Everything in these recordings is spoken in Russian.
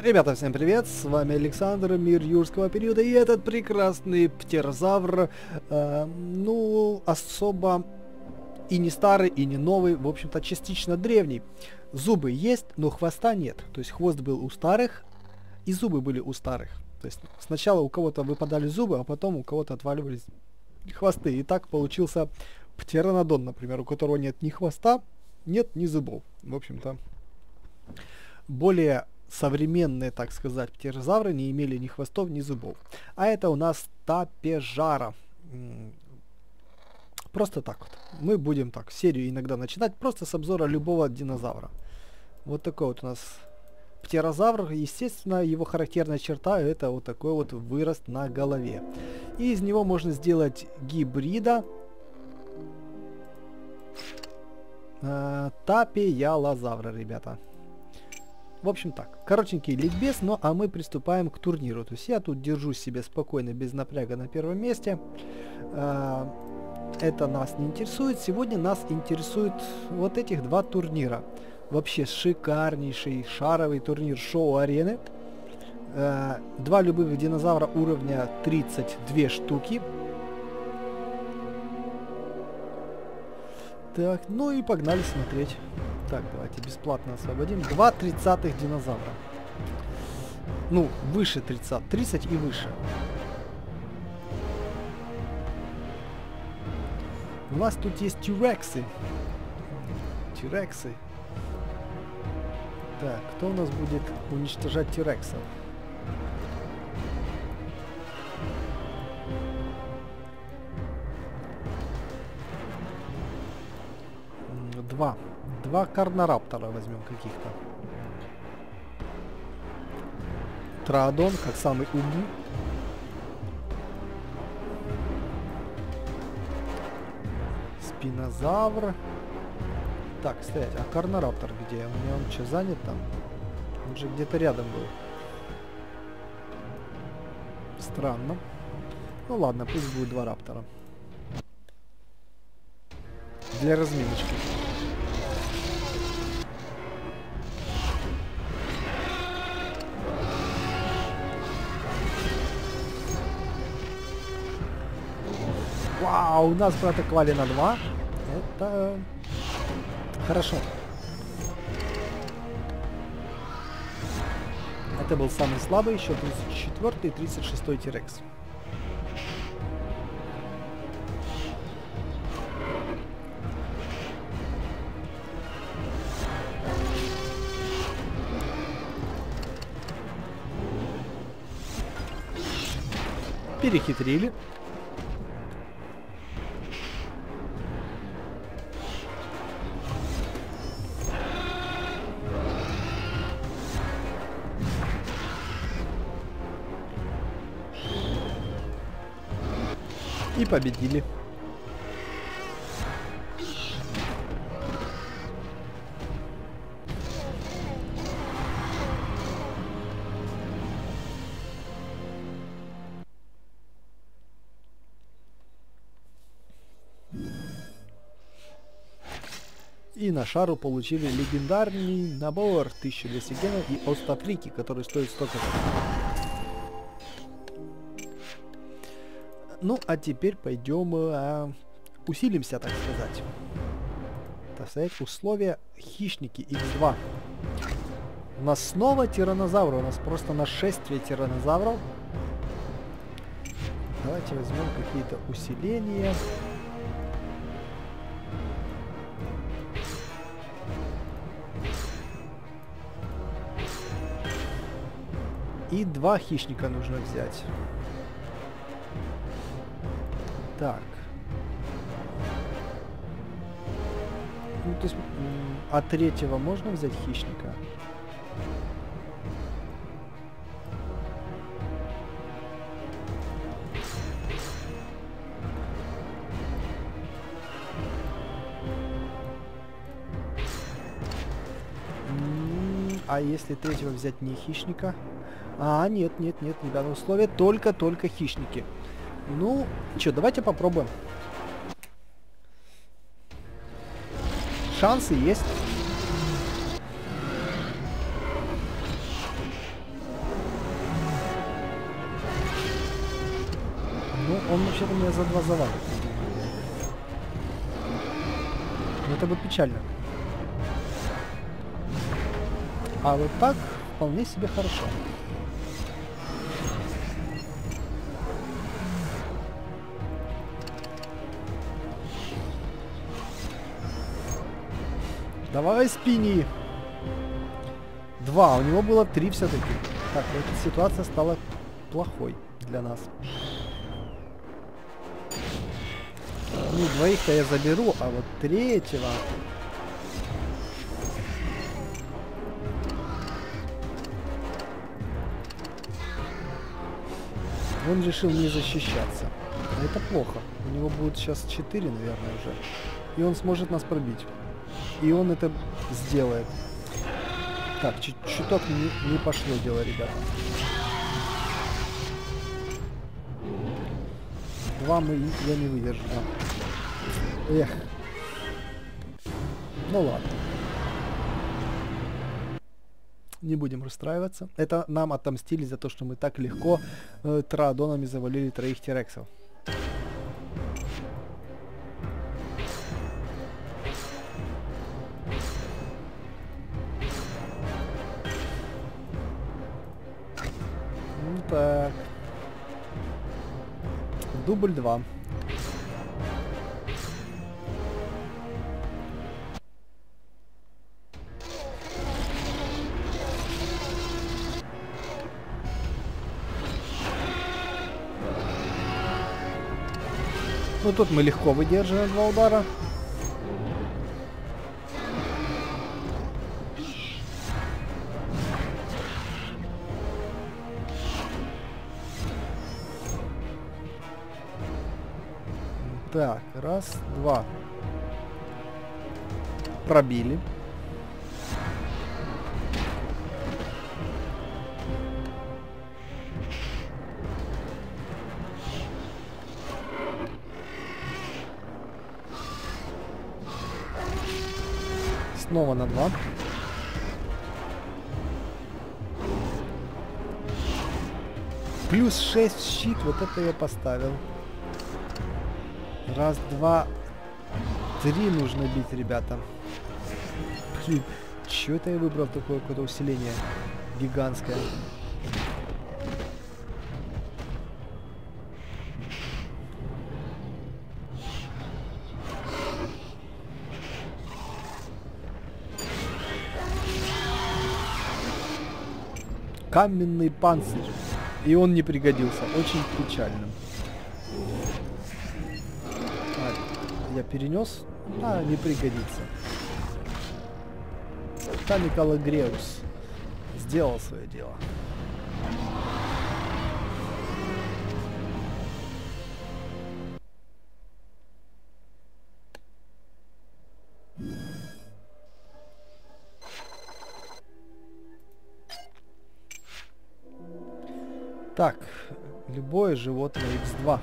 Ребята, всем привет, с вами Александр, мир юрского периода, и этот прекрасный птерозавр, э, ну, особо и не старый, и не новый, в общем-то, частично древний. Зубы есть, но хвоста нет, то есть хвост был у старых, и зубы были у старых. То есть сначала у кого-то выпадали зубы, а потом у кого-то отваливались хвосты. И так получился птеранодон, например, у которого нет ни хвоста, нет ни зубов. В общем-то, более современные, так сказать, птерозавры не имели ни хвостов, ни зубов. А это у нас тапежара. Просто так вот. Мы будем так серию иногда начинать просто с обзора любого динозавра. Вот такой вот у нас птерозавр. Естественно, его характерная черта это вот такой вот вырост на голове. И из него можно сделать гибрида э, тапиялозавра, ребята. В общем так, коротенький ликбез, ну а мы приступаем к турниру. То есть я тут держусь себе спокойно, без напряга на первом месте. А, это нас не интересует. Сегодня нас интересует вот этих два турнира. Вообще шикарнейший шаровый турнир шоу-арены. А, два любых динозавра уровня 32 штуки. Так, ну и погнали смотреть. Так, давайте бесплатно освободим. Два тридцатых динозавра. Ну, выше 30. 30 и выше. У нас тут есть тюрексы. Тюрексы. Так, кто у нас будет уничтожать тюрексов? Два. Два карнораптора возьмем каких-то. Траодон, как самый умный. Спинозавр. Так, стоять, а карнораптор где? У меня он что, занят там? Он же где-то рядом был. Странно. Ну ладно, пусть будет два раптора. Для разминочки. Вау, нас проатаковали на 2. Это хорошо. Это был самый слабый, еще 34 и 36 Тирекс. Перехитрили. Победили. И на шару получили легендарный набор 1200 генов и остафрики, который стоит столько же. Ну, а теперь пойдем э, усилимся, так сказать. Так условия хищники X2. У нас снова тиранозавры. У нас просто нашествие тиранозавров. Давайте возьмем какие-то усиления. И два хищника нужно взять. Так. Ну, то есть, а третьего можно взять хищника? А если третьего взять не хищника? А, нет, нет, нет, не данное условие, только-только хищники. Ну, что, давайте попробуем. Шансы есть. Ну, он вообще-то меня за два завалит. Ну, это бы печально. А вот так вполне себе хорошо. Давай, спини. Два, у него было три все-таки. Так, эта ситуация стала плохой для нас. Ну, двоих-то я заберу, а вот третьего... Он решил не защищаться. Это плохо. У него будет сейчас 4, наверное, уже. И он сможет нас пробить. И он это сделает. Так, чуток не, не пошло дело, ребята. Два мы я не выдержу. Да. Эх. Ну ладно. Не будем расстраиваться. Это нам отомстили за то, что мы так легко э, траадонами завалили троих терексов. Дубль 2. Ну тут мы легко выдерживаем два удара. Так, раз, два. Пробили. Снова на два. Плюс 6 щит, вот это я поставил. Раз, два, три нужно бить, ребята. Блин, чё это я выбрал такое какое-то усиление гигантское? Каменный панцирь. И он не пригодился. Очень печально. Я перенес. А, не пригодится. Тамикала Греус сделал свое дело. Так, любое животное X2.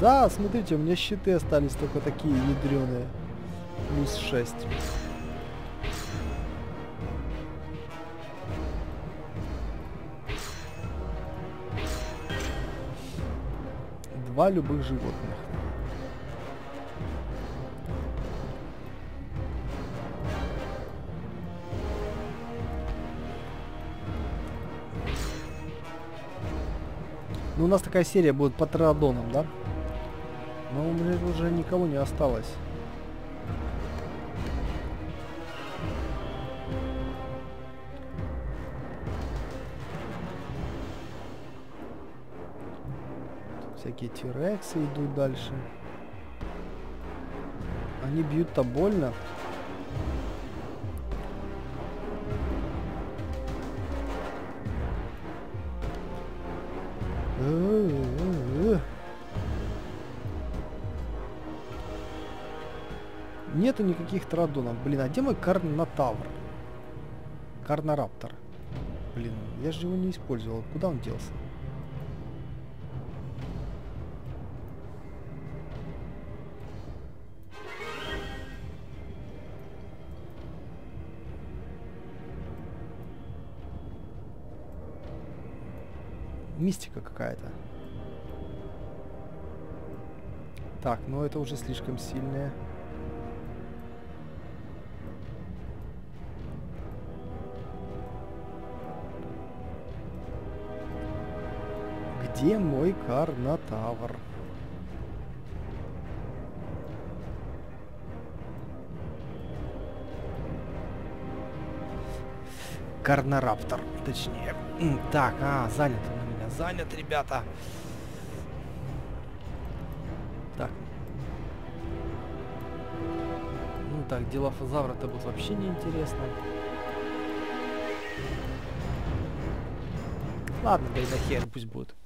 Да, смотрите, у меня щиты остались только такие ядреные. Плюс 6. Два любых животных. Ну, у нас такая серия будет по традонам, да? Но у меня уже никого не осталось. всякие тирексы идут дальше. Они бьют-то больно. Никаких традонов. Блин, а где мой карнотавр? Карнораптор. Блин, я же его не использовал. Куда он делся? Мистика какая-то. Так, ну это уже слишком сильное. Где мой карнотавр? Карнораптор, точнее. Так, а, занят он у меня. Занят, ребята. Так. Ну так, дела фазавра-то будут вообще неинтересно. Ладно, да и хер пусть будет.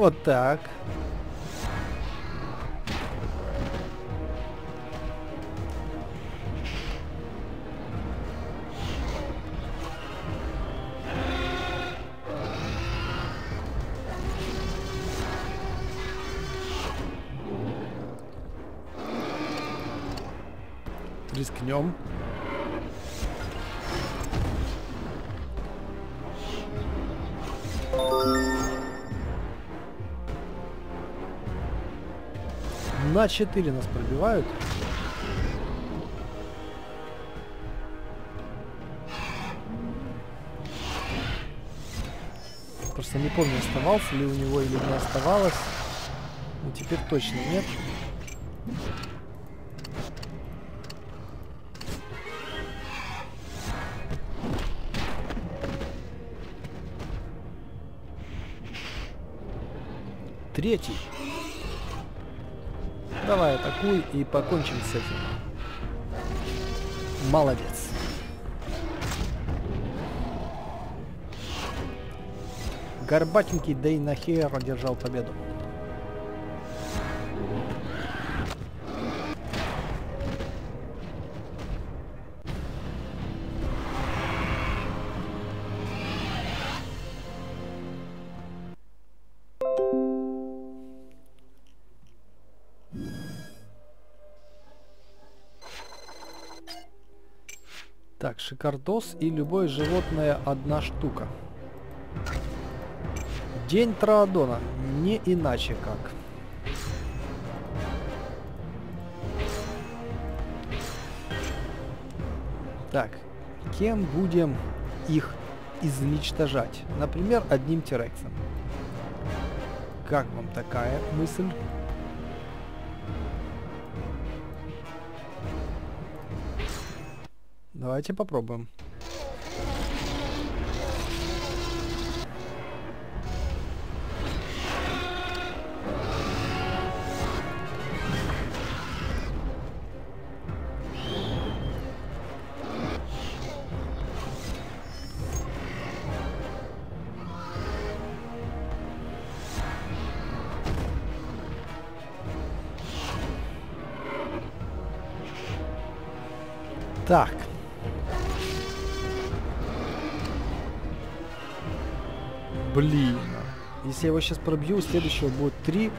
Вот так. Рискнем. На 4 нас пробивают. Просто не помню, оставался ли у него или не оставалось. Ну, теперь точно нет. Третий. Давай, атакуй и покончим с этим. Молодец. Горбатенький Дейнахер одержал победу. Шикардос и любое животное одна штука. День Траадона. Не иначе как. Так, кем будем их изничтожать? Например, одним Терексом. Как вам такая мысль? Давайте попробуем. Так. Блин. Если я его сейчас пробью, следующего будет три.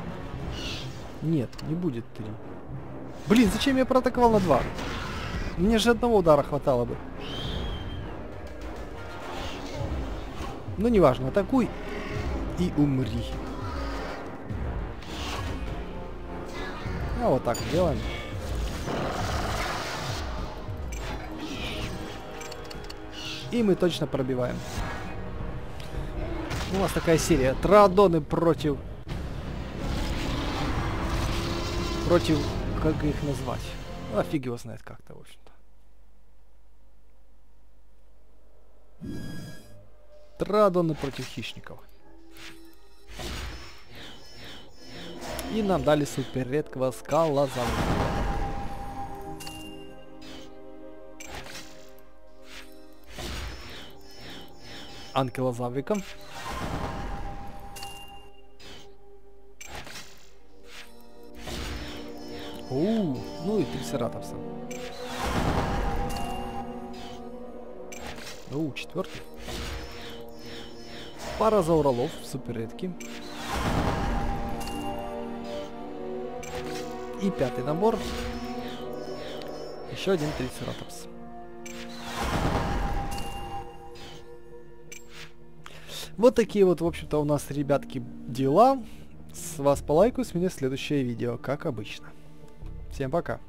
Нет, не будет три. Блин, зачем я проатаковал на два? Мне же одного удара хватало бы. Ну, неважно, атакуй и умри. А вот так делаем. И мы точно пробиваем. У нас такая серия. Траадоны против... Против... Как их назвать? Ну, а фиг его знает как-то, в общем-то. Траадоны против хищников. И нам дали супер редкого скалозавра. анкилозаврика. Оу, ну и трицератопса. У, четвертый. Пара зауралов, супер редкий. И пятый набор. Еще один трицератопс. Вот такие вот, в общем-то, у нас, ребятки, дела. С вас по лайку, с меня следующее видео, как обычно. Всем пока.